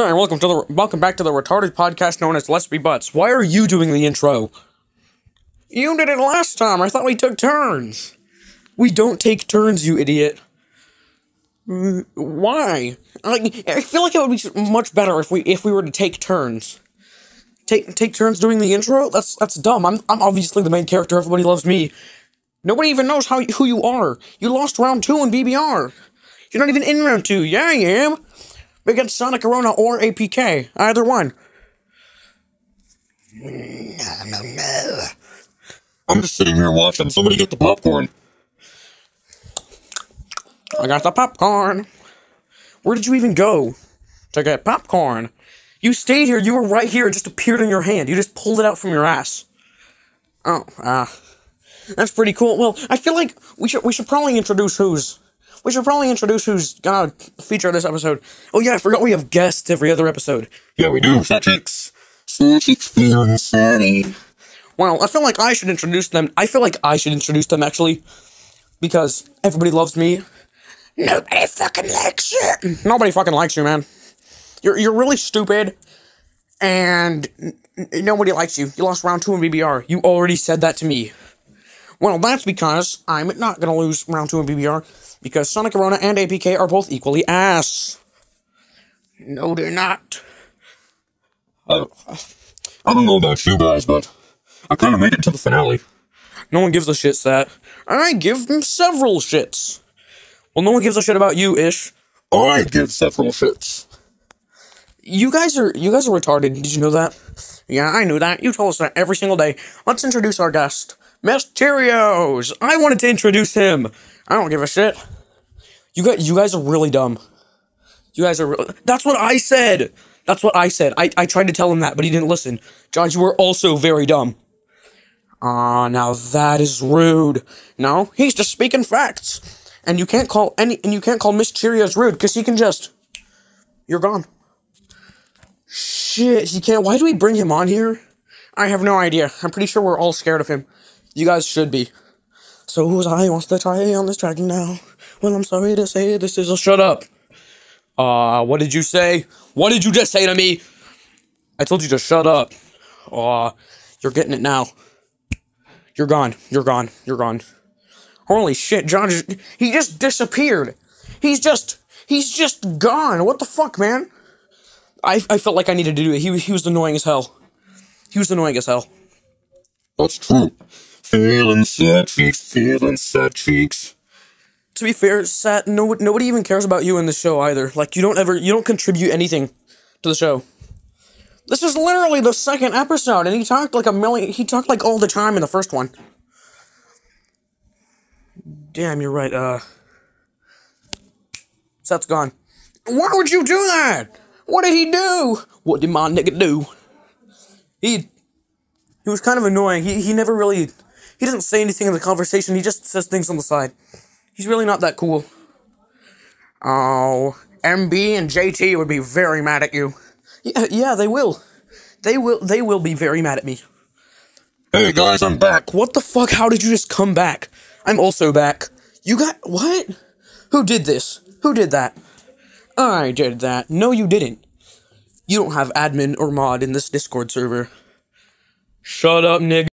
Right, welcome to the welcome back to the retarded podcast known as Let's Be Butts. Why are you doing the intro? You did it last time. I thought we took turns. We don't take turns, you idiot. Why? Like, I feel like it would be much better if we if we were to take turns. Take take turns doing the intro. That's that's dumb. I'm I'm obviously the main character. Everybody loves me. Nobody even knows how who you are. You lost round two in BBR. You're not even in round two. Yeah, I am. Against Sonic Arona or APK. Either one. No, no, no. I'm just sitting here watching somebody get the popcorn. I got the popcorn. Where did you even go to get popcorn? You stayed here. You were right here. It just appeared in your hand. You just pulled it out from your ass. Oh, ah. that's pretty cool. Well, I feel like we should we should probably introduce who's we should probably introduce who's gonna feature this episode. Oh yeah, I forgot we have guests every other episode. Yeah, we do. Fat chicks feeling sunny. Well, I feel like I should introduce them. I feel like I should introduce them actually, because everybody loves me. Nobody fucking likes you. Nobody fucking likes you, man. You're you're really stupid, and nobody likes you. You lost round two in BBR. You already said that to me. Well, that's because I'm not gonna lose round two in BBR because Sonic Arona and APK are both equally ass. No, they're not. I, I don't know about you guys, but I kind of made it to the finale. No one gives a shit, Sat. I give them several shits. Well, no one gives a shit about you, Ish. I give several shits. You guys are you guys are retarded. Did you know that? Yeah, I knew that. You told us that every single day. Let's introduce our guest, Miss Cheerios. I wanted to introduce him. I don't give a shit. You guys, you guys are really dumb. You guys are. Re- That's what I said. That's what I said. I, I tried to tell him that, but he didn't listen. John, you were also very dumb. Ah, now that is rude. No, he's just speaking facts, and you can't call any and you can't call Miss Cheerios rude because he can just. You're gone. Shit, he can't. Why do we bring him on here? I have no idea. I'm pretty sure we're all scared of him. You guys should be. So who's I wants to try on this track now? Well, I'm sorry to say this is a shut up. Uh, what did you say? What did you just say to me? I told you to shut up. Aw, you're getting it now. You're gone. You're gone. You're gone. Holy shit, John he just disappeared. He's just, he's just gone. What the fuck, man? I, I felt like I needed to do it. He, he was annoying as hell. He was annoying as hell. That's true. Feeling sad cheeks, feeling sad cheeks. To be fair, Sat, no, nobody even cares about you in the show either. Like, you don't ever, you don't contribute anything to the show. This is literally the second episode, and he talked like a million, he talked like all the time in the first one. Damn, you're right, uh. Sat's gone. Why would you do that? What did he do? What did my nigga do? He he was kind of annoying. He he never really he doesn't say anything in the conversation. He just says things on the side. He's really not that cool. Oh, MB and JT would be very mad at you. Yeah, yeah, they will. They will they will be very mad at me. Hey guys, I'm back. What the fuck? How did you just come back? I'm also back. You got what? Who did this? Who did that? I did that. No, you didn't. You don't have admin or mod in this Discord server. Shut up, nigga.